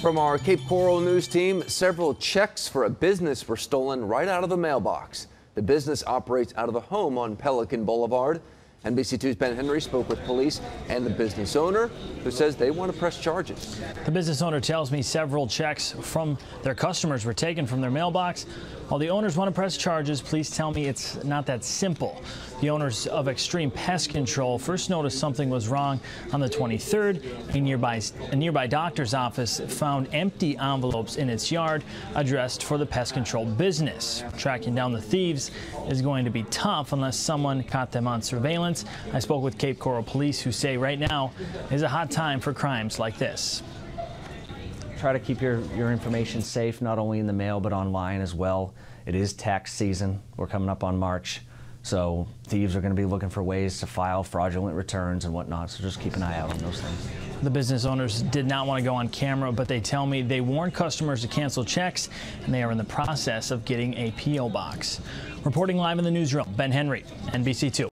From our Cape Coral News team, several checks for a business were stolen right out of the mailbox. The business operates out of a home on Pelican Boulevard. NBC2's Ben Henry spoke with police and the business owner, who says they want to press charges. The business owner tells me several checks from their customers were taken from their mailbox. While the owners want to press charges, please tell me it's not that simple. The owners of Extreme Pest Control first noticed something was wrong on the 23rd. A nearby, a nearby doctor's office found empty envelopes in its yard addressed for the pest control business. Tracking down the thieves is going to be tough unless someone caught them on surveillance. I spoke with Cape Coral police who say right now is a hot time for crimes like this try to keep your, your information safe, not only in the mail, but online as well. It is tax season. We're coming up on March. So thieves are going to be looking for ways to file fraudulent returns and whatnot. So just keep an eye out on those things. The business owners did not want to go on camera, but they tell me they warned customers to cancel checks, and they are in the process of getting a P.O. box. Reporting live in the newsroom, Ben Henry, NBC2.